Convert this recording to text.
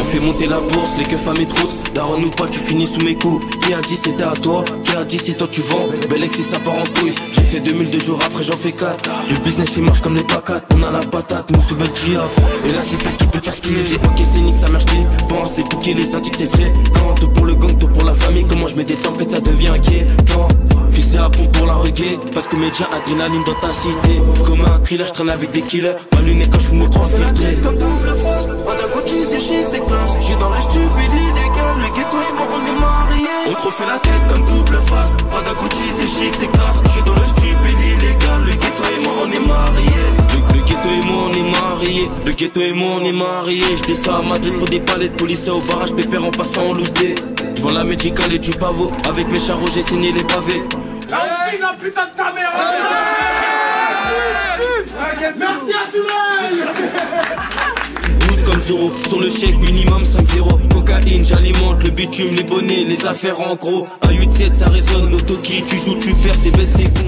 On fait monter la bourse, les keufs à mes trousses. Daron ou pas, tu finis sous mes coups. Qui a dit c'était à toi? Qui a dit c'est toi tu vends? Belle ex, ça part en couille. J'ai fait 2000 deux jours après, j'en fais 4. Le business il marche comme les pacates. On a la patate, c'est Belgia. Et là c'est pas qui peut faire ce qu'il. J'ai nique, ça marche Pense, des bouquets, les indiques, c'est vrai. Quand tout pour le gang, tout pour la famille. Comment je mets des tempêtes, Pas de comédien, adrénaline dans ta cité. Comme un thriller, je traîne avec des killers. Ma lunette quand je fume trois filtrés Comme double face, Prada Gucci c'est chic, c'est classe J'suis dans le stupide illégal, le ghetto est mort, on est marié. On te refait la tête comme double face Prada Gucci c'est chic, c'est classe J'suis dans le stupide illégal, le ghetto est mort, on est marié. Le, le, ghetto et moi on est mariés Le ghetto et moi on est mariés Je descends à Madrid pour des palais de police. Au barrage Pépère en passant en loose day. Devant la médicale et du pavot. Avec mes charros j'ai signé les pavés Allez, la putain de ta mère Merci à tout le monde. 12 comme 0 Sur le chèque minimum 5-0 Cocaïne j'alimente le bitume Les bonnets les affaires en gros. À 8-7 ça résonne Autoki tu joues tu perds c'est bête c'est con